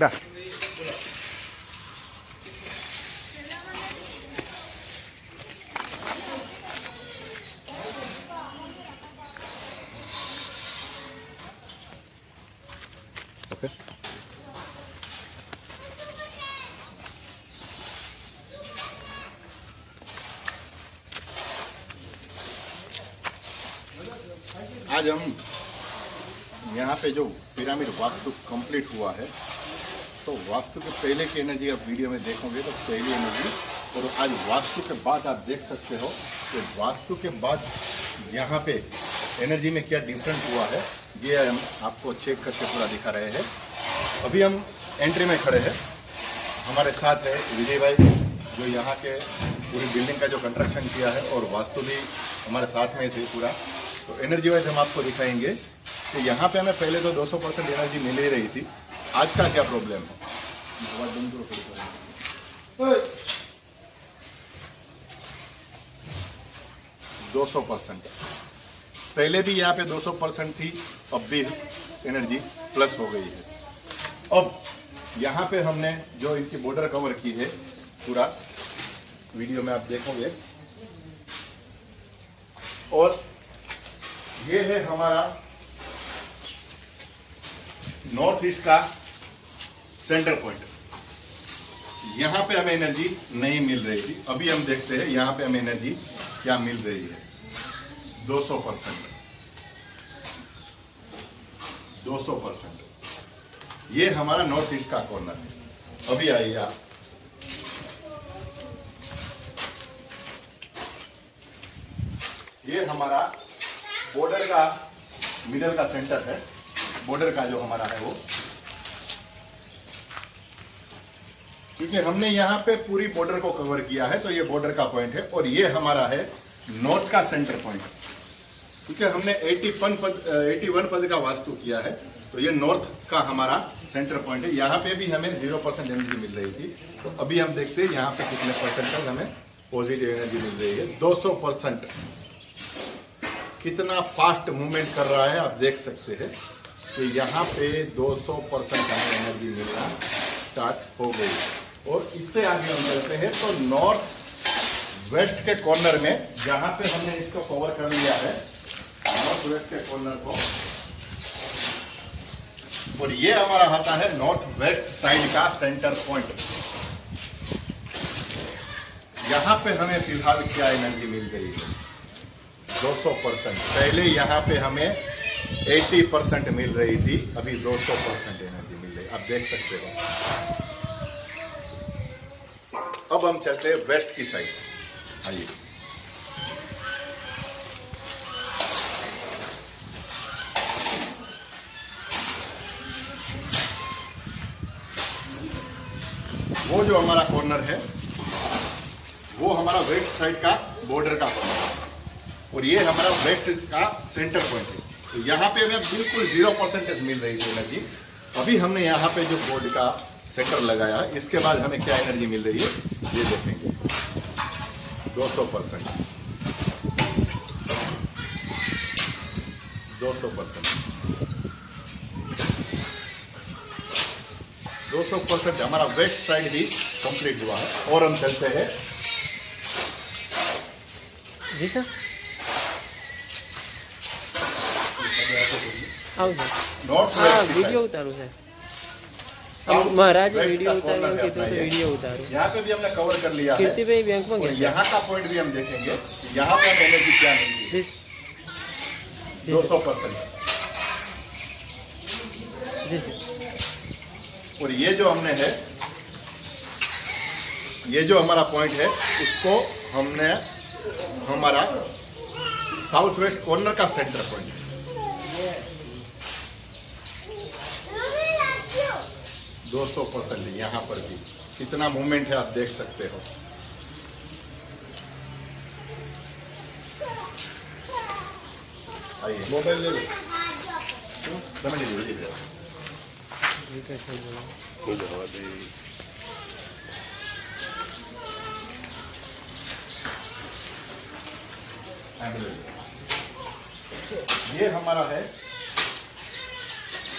बेटा आज हम यहाँ पे जो पिरामिड वास्तु कंप्लीट हुआ है तो वास्तु के पहले की एनर्जी आप वीडियो में देखोगे तो पहली एनर्जी और आज वास्तु के बाद आप देख सकते हो कि वास्तु के बाद यहाँ पे एनर्जी में क्या डिफरेंट हुआ है, ये हम आपको चेक करके पूरा दिखा रहे हैं। अभी हम एंट्री में खड़े हैं। हमारे साथ है विजय भाई, जो यहाँ के पूरी बिल्डिंग का जो कंस्ट्रक्शन किया है, और वास्तु भी हमारे साथ में थे पूरा। तो एनर्जी वाइज हम आपको दिखाएँगे कि यहाँ पे हमें पहले तो 200 परसेंट एनर्जी मिल ही रही थी। आज का क्या प्रॉब्लम है दो सौ परसेंट। पहले भी यहाँ पे 200 परसेंट थी, अब भी एनर्जी प्लस हो गई है। अब यहाँ पे हमने जो इनकी बॉर्डर कवर की है, पूरा वीडियो में आप देखोगे। और ये है हमारा नॉर्थ ईस्ट का सेंटर पॉइंट। यहाँ पे हमें एनर्जी नहीं मिल रही थी। अभी हम देखते हैं यहाँ पे हमें एनर्जी क्या मिल रही है। 200 परसेंट। दो सौ परसेंट। ये हमारा नॉर्थ ईस्ट का कॉर्नर है। अभी आइए आप। ये हमारा बॉर्डर का मिडल का सेंटर है। बॉर्डर का जो हमारा है वो क्योंकि हमने यहाँ पे पूरी बॉर्डर को कवर किया है तो ये बॉर्डर का पॉइंट है और ये हमारा है नॉर्थ का सेंटर पॉइंट क्योंकि हमने 81 पद 81 पद का वास्तु किया है तो ये नॉर्थ का हमारा सेंटर पॉइंट है। यहाँ पे भी हमें ज़ीरो परसेंट एनर्जी मिल रही थी तो अभी हम देखते हैं यहाँ पे कितने परसेंट तक हमें पॉजिटिव एनर्जी मिल रही है। 200 परसेंट कितना फास्ट मूवमेंट कर रहा है, आप देख सकते हैं कि यहाँ पे 200 परसेंट हमें एनर्जी मिलना स्टार्ट हो गई और इससे आगे हम चलते हैं तो नॉर्थ वेस्ट के कॉर्नर में, जहाँ पे हमने इसको कवर कर लिया है नॉर्थ वेस्ट के कॉर्नर को। और ये हमारा आता है नॉर्थ वेस्ट साइड का सेंटर पॉइंट यहाँ पे हमें फ़िलहाल क्या एनर्जी मिल गई है? 200 परसेंट। पहले यहाँ पे हमें 80 परसेंट मिल रही थी, अभी 200 परसेंट एनर्जी मिल रही आप देख सकते हो। अब हम चलते हैं वेस्ट की साइड आइए। वो जो हमारा कॉर्नर है, वो हमारा वेस्ट साइड का बॉर्डर का कॉर्नर है। और ये हमारा वेस्ट का सेंटर पॉइंट है। तो यहाँ पे हमें बिल्कुल ज़ीरो परसेंटेज मिल रही थी एनर्जी अभी हमने यहाँ पे जो बोर्ड का सेंटर लगाया, इसके बाद हमें क्या एनर्जी मिल रही है? ये देखेंगे 200 परसेंट। दो सौ परसेंट। दो सौ परसेंट हमारा वेस्ट साइड भी कंप्लीट हुआ है और हम चलते हैं। जी सर। नॉर्थ हाँ, वीडियो उतारू सर। महाराज वीडियो उतार रहे तो वीडियो उतारे? यहाँ पे भी हमने कवर कर लिया किसी पे बैंक में गया? यहाँ का पॉइंट भी हम देखेंगे। यहाँ पर पहले की क्या नहीं दो सौ परसेंट। और ये जो हमने है ये जो हमारा पॉइंट है उसको हमने हमारा साउथ वेस्ट कॉर्नर का सेंटर पॉइंट 200 परसेंट यहाँ पर भी। कितना मूवमेंट है, आप देख सकते हो। आइए। मोबाइल ले लो। ये हमारा है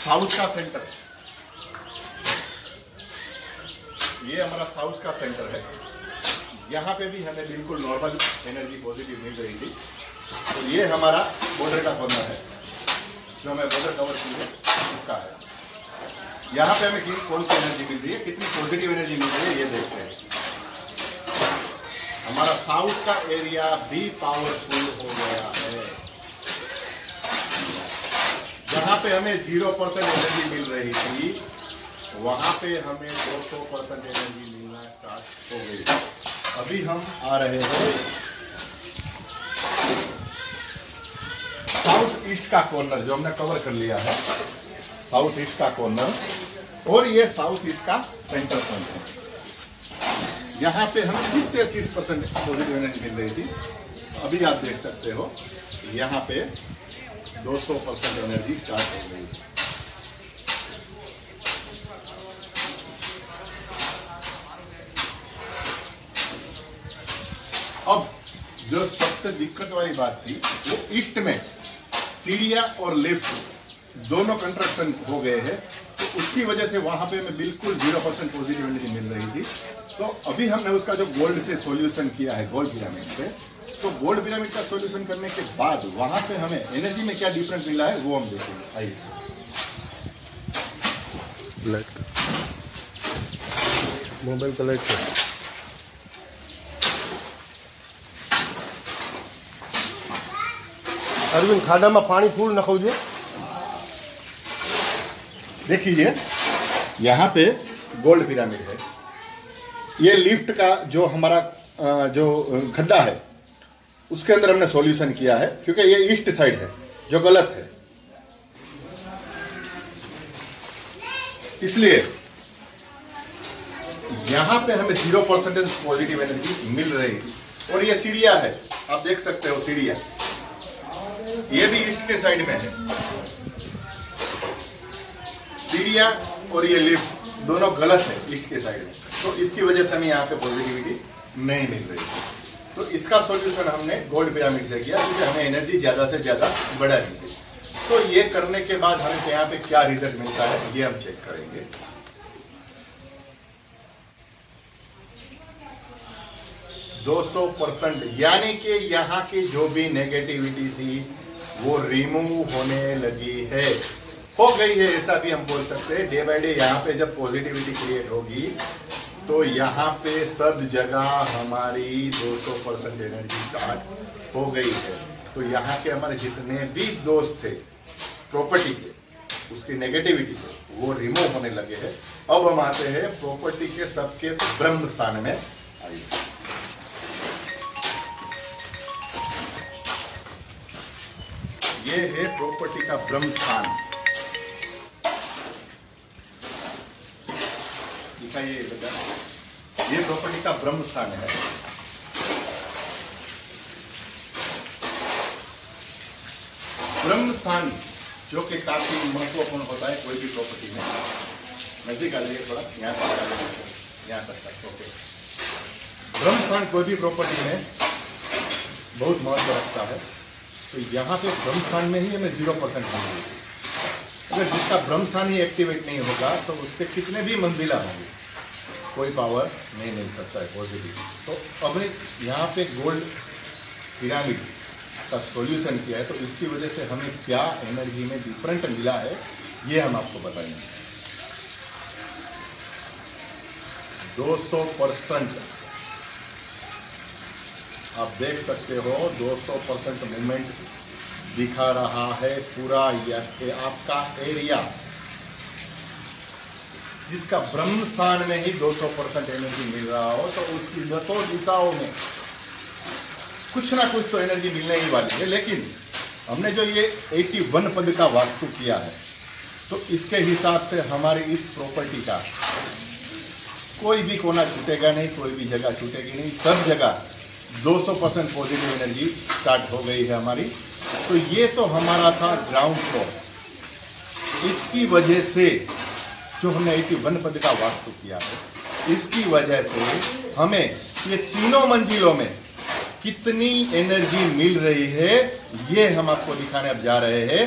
साउथ का सेंटर ये हमारा साउथ का सेंटर है। यहाँ पे भी हमें बिल्कुल नॉर्मल एनर्जी पॉजिटिव मिल रही थी। तो ये हमारा बॉर्डर का कॉर्नर है। जो हमें बॉर्डर कवर की है, उसका है। यहाँ पे हमें कौन सी एनर्जी मिल रही है? कितनी पॉजिटिव एनर्जी मिल रही है, ये देखते हैं। हमारा साउथ का एरिया भी पावरफुल हो गया है। जहाँ पे हमें ज़ीरो परसेंट एनर्जी मिल रही थी। वहाँ पे हमें दो सौ परसेंट एनर्जी मिलना स्टार्ट हो गई। अभी हम आ रहे हैं साउथ ईस्ट का कॉर्नर जो हमने कवर कर लिया है। साउथ ईस्ट का कॉर्नर और ये साउथ ईस्ट का सेंटर पॉइंट है। यहाँ पे हमें 30 से 30 परसेंट पॉजिटिव एनर्जी मिल रही थी। अभी आप देख सकते हो, यहाँ पे 200 परसेंट एनर्जी स्टार्ट हो गई अब जो सबसे दिक्कत वाली बात थी, वो ईस्ट में, सीरिया और लेफ़्ट दोनों कंस्ट्रक्शन हो गए हैं तो उसकी वजह से वहाँ पे हमें बिल्कुल ज़ीरो परसेंट पॉजिटिव एनर्जी मिल रही थी। तो अभी हमने उसका जो गोल्ड से सॉल्यूशन किया है गोल्ड पिरामिड से तो गोल्ड पिरामिड का सॉल्यूशन करने के बाद वहाँ पे हमें एनर्जी में क्या डिफरेंस मिला है, वो हम देखेंगे। आइए। मोबाइल का અરવિંદ ખાડામાં પાણી ફૂલ નખવું છે देखिए यहाँ पे गोल्ड पिरामिड है ये लिफ्ट का जो हमारा अ, जो खड्डा है उसके अंदर हमने सॉल्यूशन किया है क्योंकि ये ईस्ट साइड है जो गलत है इसलिए यहां पे हमें जीरो परसेंटेज पॉजिटिव एनर्जी मिल रही है और ये सीढ़िया है आप देख सकते हो सीढ़िया ये भी ईस्ट के साइड में है। सीढ़िया और ये लिफ्ट दोनों गलत है ईस्ट के साइड में। तो इसकी वजह से हमें यहाँ पे पॉजिटिविटी नहीं मिल रही तो इसका सॉल्यूशन हमने गोल्ड पिरामिड से किया क्योंकि हमें एनर्जी ज़्यादा से ज़्यादा बढ़ानी थी तो ये करने के बाद हमें यहाँ पे क्या रिज़ल्ट मिलता है, ये हम चेक करेंगे। दो सौ परसेंट, यानी कि यहाँ की जो भी नेगेटिविटी थी वो रिमूव होने लगी है। हो गई है, ऐसा भी हम बोल सकते हैं। डे बाय डे यहाँ पे जब पॉजिटिविटी क्रिएट होगी तो यहाँ पे सब जगह हमारी 200 परसेंट एनर्जी स्टार्ट हो गई है। तो यहाँ के हमारे जितने भी दोस्त थे प्रॉपर्टी के, उसकी नेगेटिविटी थे वो रिमूव होने लगे हैं। अब हम आते हैं प्रॉपर्टी के सबके ब्रह्म स्थान में। आइए ये है प्रॉपर्टी का ब्रह्म स्थान। दिखाइए ये जगह ये प्रॉपर्टी का ब्रह्म स्थान है। ब्रह्म स्थान, जो कि काफ़ी महत्वपूर्ण होता है, कोई भी प्रॉपर्टी में। नज़दीक आ जाइए थोड़ा, यहाँ तक आ जाइए यहाँ तक तक ओके। ब्रह्म स्थान, कोई भी प्रॉपर्टी में, बहुत महत्व रखता है। तो यहाँ पे ब्रह्म स्थान में ही हमें ज़ीरो परसेंट मिलेगी अगर जिसका ब्रह्म स्थान ही एक्टिवेट नहीं होगा तो उसके कितने भी मंजिला होंगे, कोई पावर नहीं मिल सकता है पॉजिटिव तो अब यहाँ पे गोल्ड पिरामिड का सॉल्यूशन किया है तो इसकी वजह से हमें क्या एनर्जी में डिफरेंट मिला है, ये हम आपको बताएँगे। 200 परसेंट आप देख सकते हो 200 परसेंट मूवमेंट दिखा रहा है पूरा आपका एरिया जिसका ब्रह्म स्थान में ही 200 परसेंट एनर्जी मिल रहा हो तो उसकी दसों दिशाओं में कुछ ना कुछ तो एनर्जी मिलने ही वाली है। लेकिन हमने जो ये 81 पद का वास्तु किया है तो इसके हिसाब से हमारी इस प्रॉपर्टी का कोई भी कोना छूटेगा नहीं, कोई भी जगह छूटेगी नहीं, सब जगह 200 परसेंट पॉजिटिव एनर्जी स्टार्ट हो गई है हमारी। तो ये तो हमारा था ग्राउंड फ्लोर इसकी वजह से जो हमने एटी वन पद का वास्तु किया है, इसकी वजह से हमें ये तीनों मंजिलों में कितनी एनर्जी मिल रही है, ये हम आपको दिखाने अब जा रहे हैं।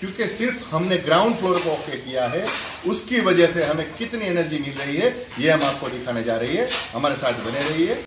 क्योंकि सिर्फ़ हमने ग्राउंड फ्लोर को ओके किया है, उसकी वजह से हमें कितनी एनर्जी मिल रही है, ये हम आपको दिखाने जा रही है। हमारे साथ बने रहिए।